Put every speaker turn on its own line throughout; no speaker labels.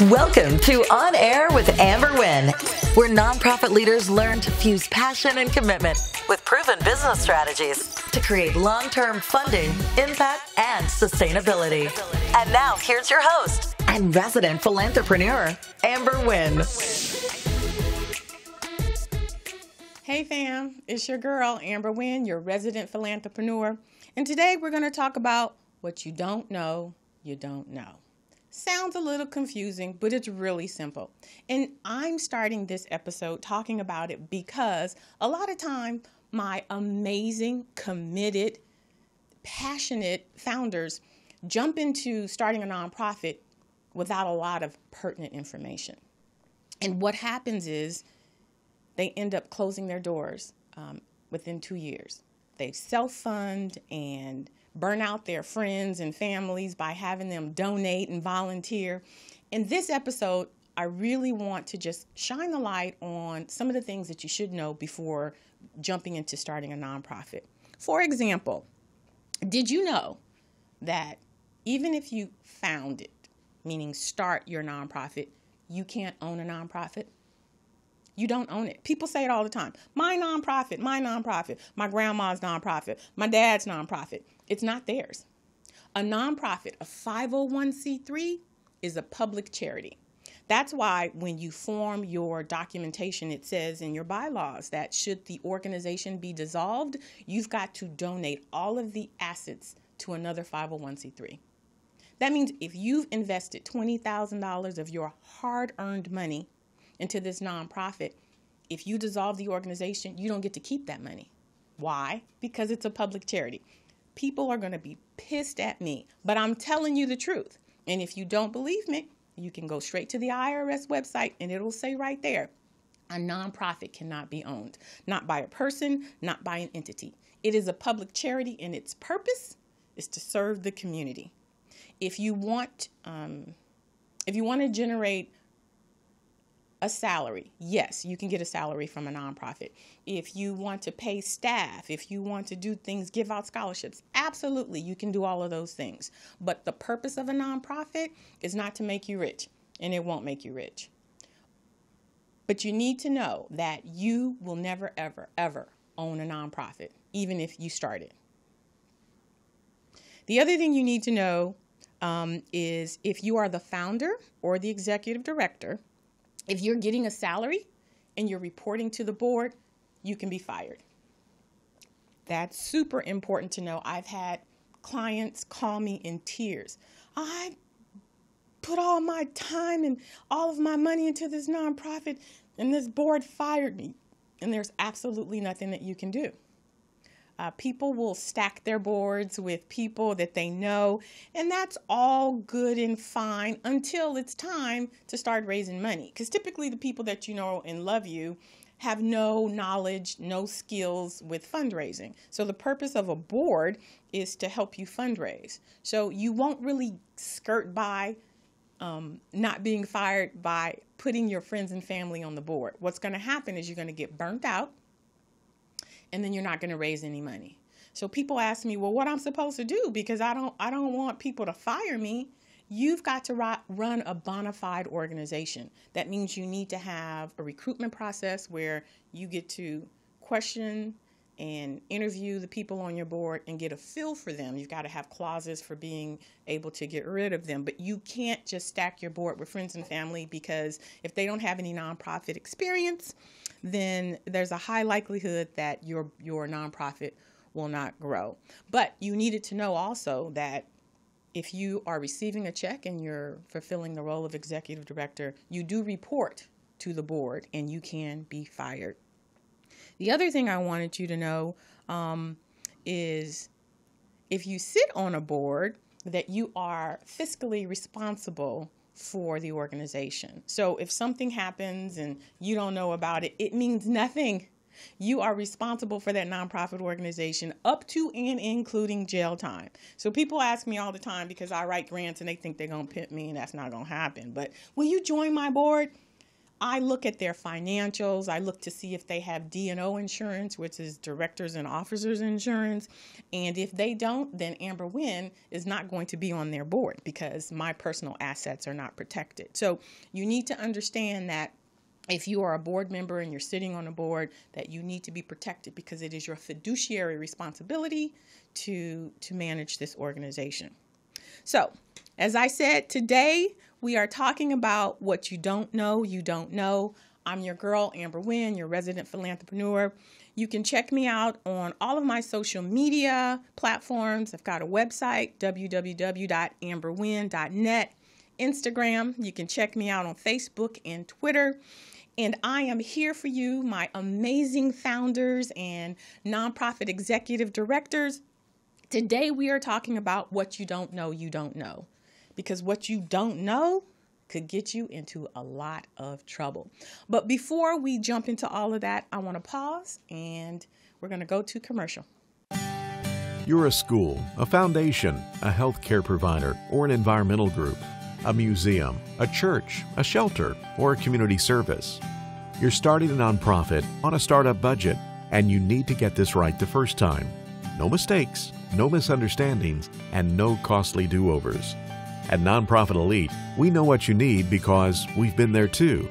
Welcome to On Air with Amber Wynn, where nonprofit leaders learn to fuse passion and commitment with proven business strategies to create long term funding, impact, and sustainability. And now, here's your host and resident philanthrepreneur, Amber Wynn.
Hey fam, it's your girl, Amber Wynn, your resident philanthrepreneur. And today we're going to talk about what you don't know, you don't know. Sounds a little confusing, but it's really simple. And I'm starting this episode talking about it because a lot of time my amazing, committed, passionate founders jump into starting a nonprofit without a lot of pertinent information. And what happens is they end up closing their doors um, within two years. They self fund and burn out their friends and families by having them donate and volunteer. In this episode, I really want to just shine the light on some of the things that you should know before jumping into starting a nonprofit. For example, did you know that even if you found it, meaning start your nonprofit, you can't own a nonprofit? You don't own it. People say it all the time. My nonprofit, my nonprofit, my grandma's nonprofit, my dad's nonprofit. It's not theirs. A nonprofit, a 501c3, is a public charity. That's why when you form your documentation, it says in your bylaws that should the organization be dissolved, you've got to donate all of the assets to another 501c3. That means if you've invested $20,000 of your hard earned money into this nonprofit, if you dissolve the organization, you don't get to keep that money. Why? Because it's a public charity. People are going to be pissed at me, but I'm telling you the truth. And if you don't believe me, you can go straight to the IRS website and it'll say right there a nonprofit cannot be owned, not by a person, not by an entity. It is a public charity, and its purpose is to serve the community. If you want, um, if you want to generate a salary. Yes, you can get a salary from a nonprofit. If you want to pay staff, if you want to do things, give out scholarships, absolutely, you can do all of those things. But the purpose of a nonprofit is not to make you rich, and it won't make you rich. But you need to know that you will never, ever, ever own a nonprofit, even if you start it. The other thing you need to know um, is if you are the founder or the executive director, if you're getting a salary and you're reporting to the board, you can be fired. That's super important to know. I've had clients call me in tears. I put all my time and all of my money into this nonprofit, and this board fired me. And there's absolutely nothing that you can do. Uh, people will stack their boards with people that they know, and that's all good and fine until it's time to start raising money. Because typically, the people that you know and love you have no knowledge, no skills with fundraising. So, the purpose of a board is to help you fundraise. So, you won't really skirt by um, not being fired by putting your friends and family on the board. What's going to happen is you're going to get burnt out and then you're not going to raise any money. So people ask me, "Well, what I'm supposed to do because I don't I don't want people to fire me." You've got to run a bona fide organization. That means you need to have a recruitment process where you get to question and interview the people on your board and get a feel for them. You've got to have clauses for being able to get rid of them, but you can't just stack your board with friends and family because if they don't have any nonprofit experience, then there's a high likelihood that your your nonprofit will not grow. But you needed to know also that if you are receiving a check and you're fulfilling the role of executive director, you do report to the board and you can be fired. The other thing I wanted you to know um, is if you sit on a board, that you are fiscally responsible for the organization. So if something happens and you don't know about it, it means nothing. You are responsible for that nonprofit organization up to and including jail time. So people ask me all the time because I write grants and they think they're going to pimp me and that's not going to happen. But will you join my board? I look at their financials. I look to see if they have D&O insurance, which is directors and officers insurance. And if they don't, then Amber Wynn is not going to be on their board because my personal assets are not protected. So you need to understand that if you are a board member and you're sitting on a board that you need to be protected because it is your fiduciary responsibility to to manage this organization. So, as I said, today we are talking about what you don't know, you don't know. I'm your girl, Amber Wynn, your resident philanthrepreneur. You can check me out on all of my social media platforms. I've got a website, www.amberwynn.net, Instagram. You can check me out on Facebook and Twitter. And I am here for you, my amazing founders and nonprofit executive directors. Today, we are talking about what you don't know, you don't know because what you don't know could get you into a lot of trouble. But before we jump into all of that, I want to pause and we're going to go to commercial.
You're a school, a foundation, a healthcare provider, or an environmental group, a museum, a church, a shelter, or a community service. You're starting a nonprofit on a startup budget, and you need to get this right the first time. No mistakes, no misunderstandings, and no costly do overs. At Nonprofit Elite, we know what you need because we've been there too.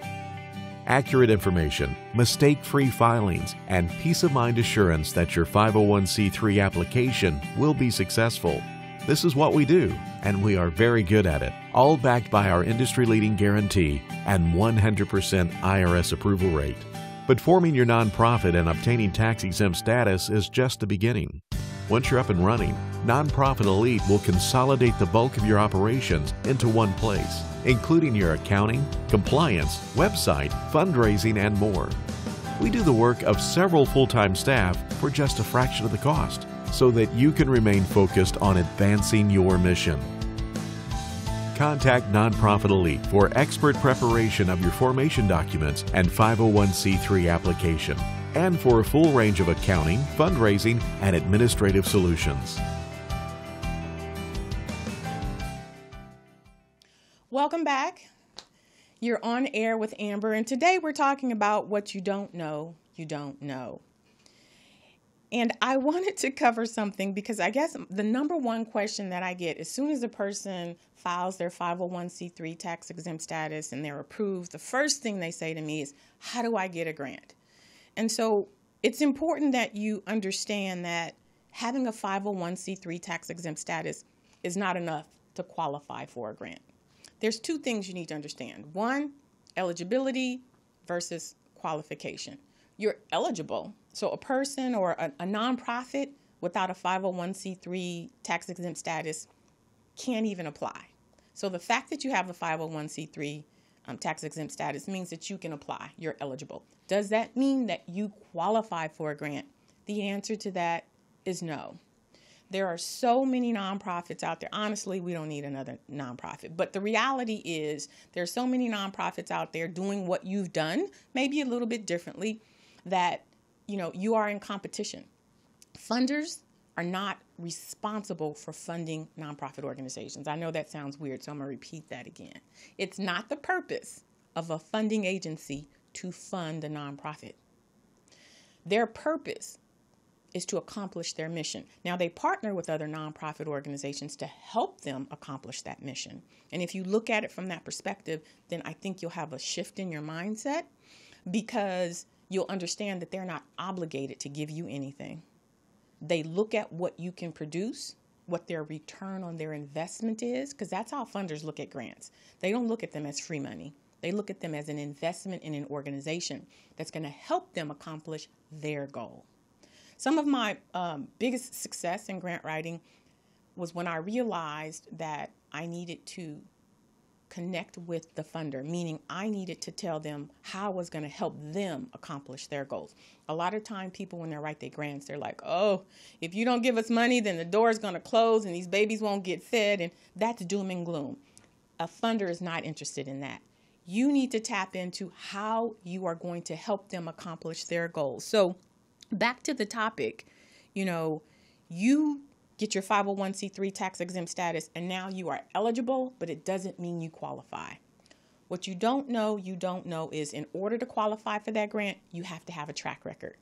Accurate information, mistake free filings, and peace of mind assurance that your 501c3 application will be successful. This is what we do, and we are very good at it, all backed by our industry leading guarantee and 100% IRS approval rate. But forming your nonprofit and obtaining tax exempt status is just the beginning. Once you're up and running, Nonprofit Elite will consolidate the bulk of your operations into one place, including your accounting, compliance, website, fundraising, and more. We do the work of several full time staff for just a fraction of the cost so that you can remain focused on advancing your mission. Contact Nonprofit Elite for expert preparation of your formation documents and 501c3 application and for a full range of accounting, fundraising, and administrative solutions.
Welcome back. You're on air with Amber, and today we're talking about what you don't know, you don't know. And I wanted to cover something because I guess the number one question that I get as soon as a person files their 501c3 tax exempt status and they're approved, the first thing they say to me is, How do I get a grant? And so it's important that you understand that having a 501c3 tax exempt status is not enough to qualify for a grant. There's two things you need to understand one, eligibility versus qualification. You're eligible. So, a person or a, a nonprofit without a 501c3 tax exempt status can't even apply. So, the fact that you have a 501c3 um, tax exempt status means that you can apply. You're eligible. Does that mean that you qualify for a grant? The answer to that is no. There are so many nonprofits out there. Honestly, we don't need another nonprofit. But the reality is, there are so many nonprofits out there doing what you've done, maybe a little bit differently, that you know you are in competition. Funders are not responsible for funding nonprofit organizations. I know that sounds weird, so I'm going to repeat that again. It's not the purpose of a funding agency to fund a nonprofit. Their purpose is to accomplish their mission. Now, they partner with other nonprofit organizations to help them accomplish that mission. And if you look at it from that perspective, then I think you'll have a shift in your mindset because you'll understand that they're not obligated to give you anything. They look at what you can produce, what their return on their investment is, because that's how funders look at grants. They don't look at them as free money. They look at them as an investment in an organization that's going to help them accomplish their goal. Some of my um, biggest success in grant writing was when I realized that I needed to connect with the funder, meaning I needed to tell them how I was going to help them accomplish their goals. A lot of time people when they write their grants, they're like, "Oh, if you don't give us money, then the door is going to close and these babies won't get fed." And that's doom and gloom. A funder is not interested in that. You need to tap into how you are going to help them accomplish their goals. So, back to the topic, you know, you get your 501c3 tax exempt status, and now you are eligible, but it doesn't mean you qualify. What you don't know, you don't know is in order to qualify for that grant, you have to have a track record.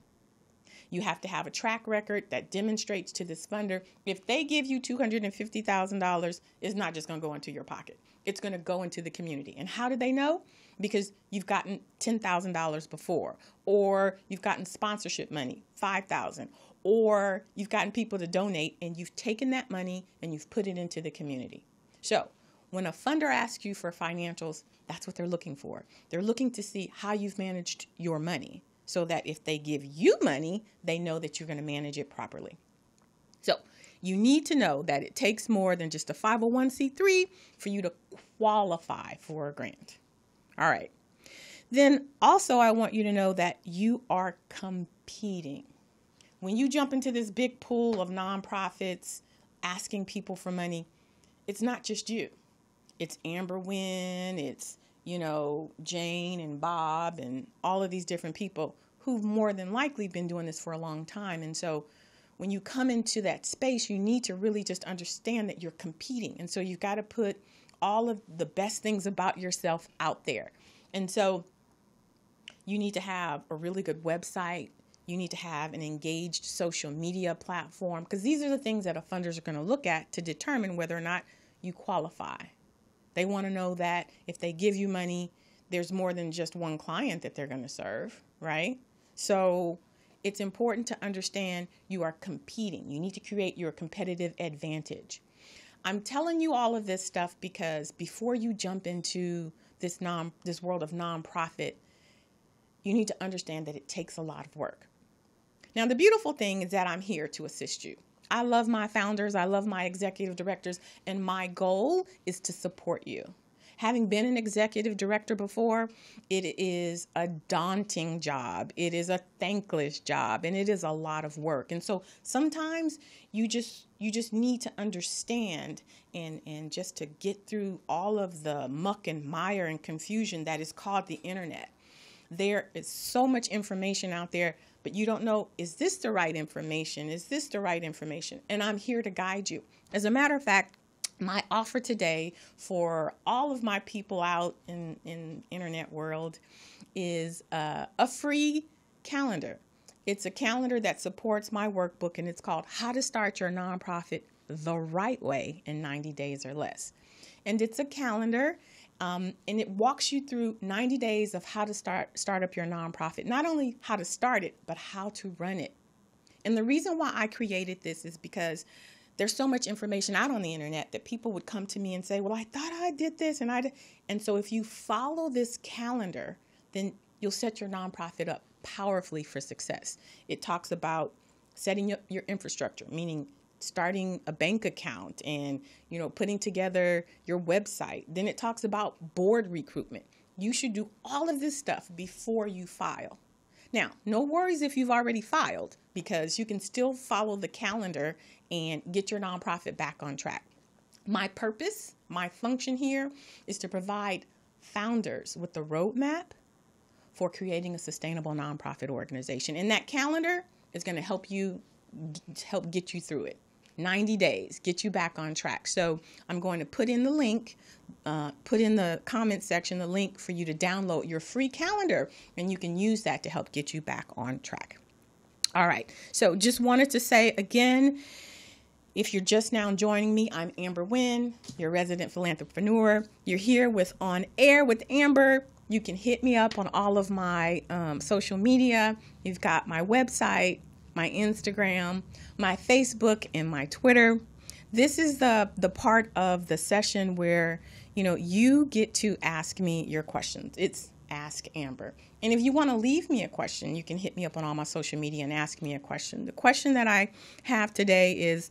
You have to have a track record that demonstrates to this funder if they give you $250,000, it's not just going to go into your pocket. It's going to go into the community. And how do they know? Because you've gotten $10,000 before or you've gotten sponsorship money, 5,000 or you've gotten people to donate and you've taken that money and you've put it into the community. So, when a funder asks you for financials, that's what they're looking for. They're looking to see how you've managed your money so that if they give you money, they know that you're going to manage it properly. So, you need to know that it takes more than just a 501c3 for you to qualify for a grant. All right. Then also, I want you to know that you are competing. When you jump into this big pool of nonprofits asking people for money, it's not just you. It's Amber Wynn, it's, you know, Jane and Bob and all of these different people who've more than likely been doing this for a long time. And so when you come into that space, you need to really just understand that you're competing. And so you've got to put all of the best things about yourself out there. And so you need to have a really good website. You need to have an engaged social media platform because these are the things that a funders are going to look at to determine whether or not you qualify. They want to know that if they give you money, there's more than just one client that they're going to serve, right? So it's important to understand you are competing. You need to create your competitive advantage. I'm telling you all of this stuff because before you jump into this non this world of nonprofit, you need to understand that it takes a lot of work. Now, the beautiful thing is that I'm here to assist you. I love my founders, I love my executive directors, and my goal is to support you. Having been an executive director before, it is a daunting job. It is a thankless job and it is a lot of work. And so sometimes you just you just need to understand and and just to get through all of the muck and mire and confusion that is called the internet. There is so much information out there but you don't know is this the right information? Is this the right information? And I'm here to guide you. As a matter of fact, my offer today for all of my people out in in internet world is uh, a free calendar. It's a calendar that supports my workbook and it's called How to Start Your Nonprofit the Right Way in 90 Days or Less. And it's a calendar um, and it walks you through 90 days of how to start start up your nonprofit. Not only how to start it, but how to run it. And the reason why I created this is because there's so much information out on the internet that people would come to me and say, "Well, I thought I did this and I did." And so if you follow this calendar, then you'll set your nonprofit up powerfully for success. It talks about setting up your infrastructure, meaning starting a bank account and you know putting together your website then it talks about board recruitment you should do all of this stuff before you file now no worries if you've already filed because you can still follow the calendar and get your nonprofit back on track. My purpose my function here is to provide founders with the roadmap for creating a sustainable nonprofit organization. And that calendar is going to help you help get you through it 90 days, get you back on track. So I'm going to put in the link, uh, put in the comment section the link for you to download your free calendar, and you can use that to help get you back on track. All right, so just wanted to say again, if you're just now joining me, I'm Amber Wynn, your resident philanthrepreneur. You're here with On Air with Amber. You can hit me up on all of my um, social media. You've got my website, my Instagram, my Facebook, and my Twitter. This is the the part of the session where you know you get to ask me your questions. It's Ask Amber. And if you want to leave me a question, you can hit me up on all my social media and ask me a question. The question that I have today is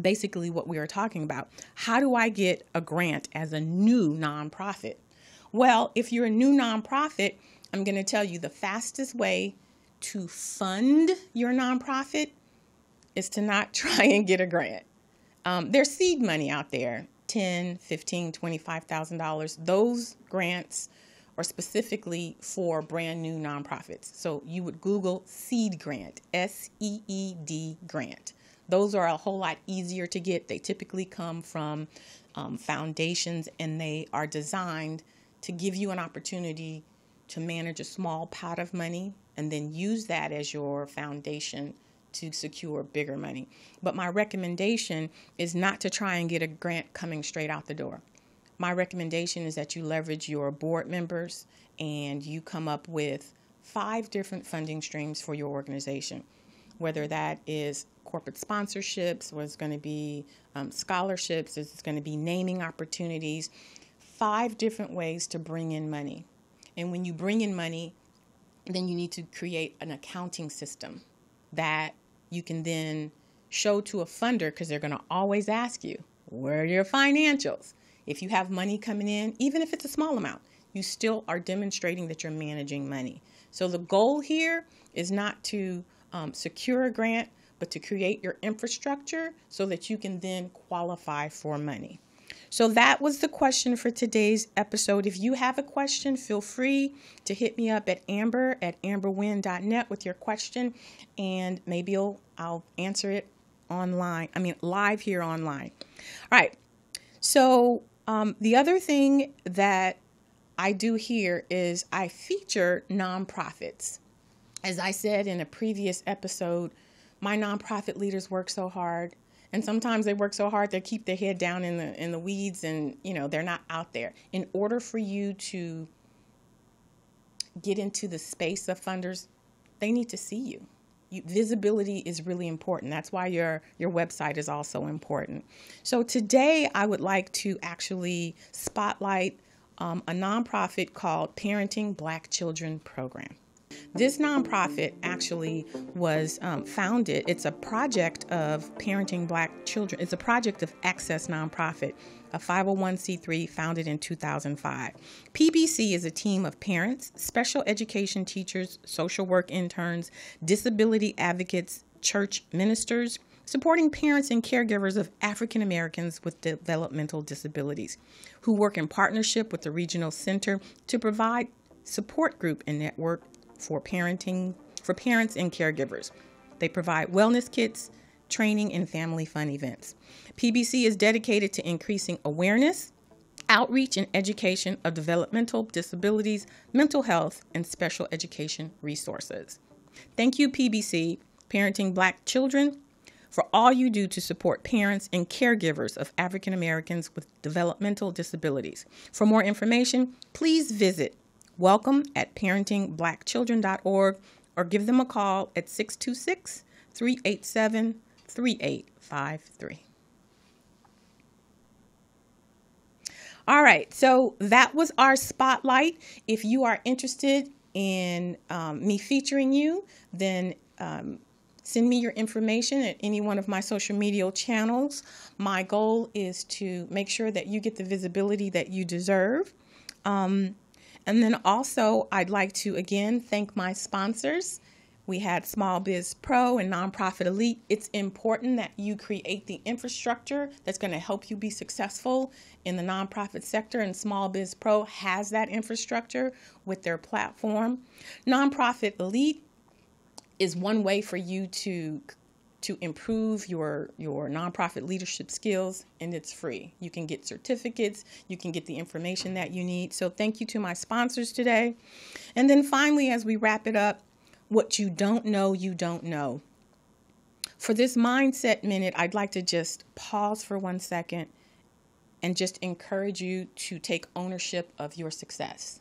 basically what we are talking about. How do I get a grant as a new nonprofit? Well, if you're a new nonprofit, I'm going to tell you the fastest way to fund your nonprofit is to not try and get a grant. Um, there's seed money out there, 10, 15, 25,000 dollars. Those grants are specifically for brand new nonprofits. So you would Google seed grant, S E E D grant. Those are a whole lot easier to get. They typically come from um, foundations and they are designed to give you an opportunity to manage a small pot of money and then use that as your foundation to secure bigger money. But my recommendation is not to try and get a grant coming straight out the door. My recommendation is that you leverage your board members and you come up with five different funding streams for your organization, whether that is corporate sponsorships, whether it's going to be um, scholarships, it's going to be naming opportunities, five different ways to bring in money. And when you bring in money, then you need to create an accounting system that you can then show to a funder because they're going to always ask you, where are your financials? If you have money coming in, even if it's a small amount, you still are demonstrating that you're managing money. So the goal here is not to um, secure a grant, but to create your infrastructure so that you can then qualify for money. So that was the question for today's episode. If you have a question, feel free to hit me up at amber at amberwynn.net with your question, and maybe I'll, I'll answer it online. I mean, live here online. All right. So um, the other thing that I do here is I feature nonprofits. As I said in a previous episode, my nonprofit leaders work so hard and sometimes they work so hard they keep their head down in the in the weeds and you know they're not out there. In order for you to get into the space of funders they need to see you. you visibility is really important. That's why your your website is also important. So today i would like to actually spotlight um, a nonprofit called parenting black children program this nonprofit actually was um, founded, it's a project of parenting black children. It's a project of Access Nonprofit, a 501c3 founded in 2005. PBC is a team of parents, special education teachers, social work interns, disability advocates, church ministers, supporting parents and caregivers of African Americans with developmental disabilities, who work in partnership with the Regional Center to provide support group and network for parenting for parents and caregivers. They provide wellness kits, training, and family fun events. PBC is dedicated to increasing awareness, outreach, and education of developmental disabilities, mental health, and special education resources. Thank you, PBC, Parenting Black Children, for all you do to support parents and caregivers of African Americans with developmental disabilities. For more information, please visit welcome at parentingblackchildren.org or give them a call at 626 387 3853. All right, so that was our spotlight. If you are interested in um, me featuring you, then um, send me your information at any one of my social media channels. My goal is to make sure that you get the visibility that you deserve. Um, and then also, I'd like to again thank my sponsors. We had Small Biz Pro and Nonprofit Elite. It's important that you create the infrastructure that's going to help you be successful in the nonprofit sector, and Small Biz Pro has that infrastructure with their platform. Nonprofit Elite is one way for you to to improve your your nonprofit leadership skills and it's free. You can get certificates, you can get the information that you need. So thank you to my sponsors today. And then finally as we wrap it up, what you don't know, you don't know. For this mindset minute, I'd like to just pause for one second and just encourage you to take ownership of your success.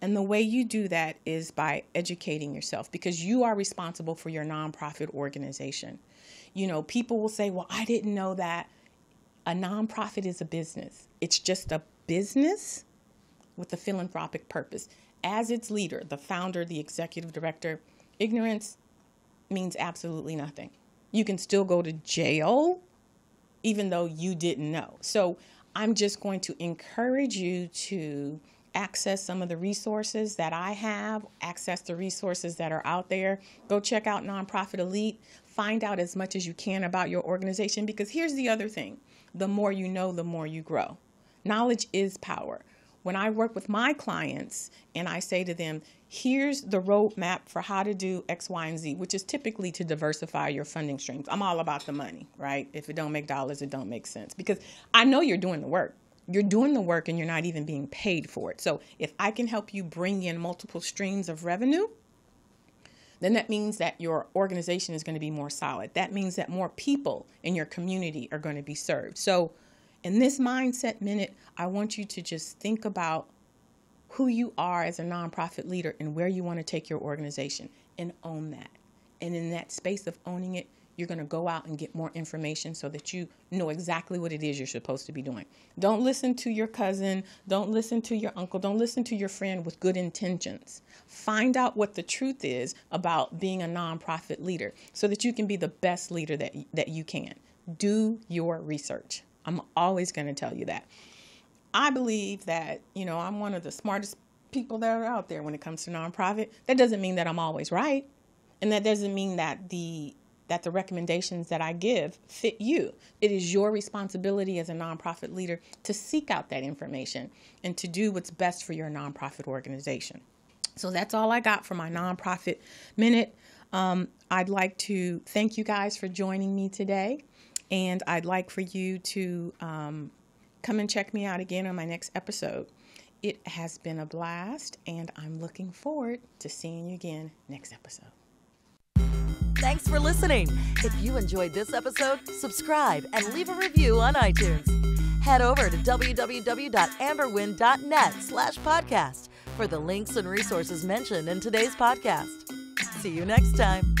And the way you do that is by educating yourself because you are responsible for your nonprofit organization. You know, people will say, well, I didn't know that a nonprofit is a business. It's just a business with a philanthropic purpose. As its leader, the founder, the executive director, ignorance means absolutely nothing. You can still go to jail even though you didn't know. So I'm just going to encourage you to access some of the resources that I have, access the resources that are out there. Go check out Nonprofit Elite. Find out as much as you can about your organization because here's the other thing the more you know, the more you grow. Knowledge is power. When I work with my clients and I say to them, here's the roadmap for how to do X, Y, and Z, which is typically to diversify your funding streams. I'm all about the money, right? If it don't make dollars, it don't make sense because I know you're doing the work you're doing the work and you're not even being paid for it. So if I can help you bring in multiple streams of revenue, then that means that your organization is going to be more solid. That means that more people in your community are going to be served. So, in this mindset minute, I want you to just think about who you are as a nonprofit leader and where you want to take your organization and own that. And in that space of owning it, you're going to go out and get more information so that you know exactly what it is you're supposed to be doing. Don't listen to your cousin, don't listen to your uncle, don't listen to your friend with good intentions. Find out what the truth is about being a nonprofit leader so that you can be the best leader that that you can. Do your research. I'm always going to tell you that. I believe that, you know, I'm one of the smartest people that are out there when it comes to nonprofit. That doesn't mean that I'm always right. And that doesn't mean that the that the recommendations that I give fit you. It is your responsibility as a nonprofit leader to seek out that information and to do what's best for your nonprofit organization. So that's all I got for my nonprofit minute. Um, I'd like to thank you guys for joining me today, and I'd like for you to um, come and check me out again on my next episode. It has been a blast, and I'm looking forward to seeing you again next episode.
Thanks for listening. If you enjoyed this episode, subscribe and leave a review on iTunes. Head over to www.amberwynn.net slash podcast for the links and resources mentioned in today's podcast. See you next time.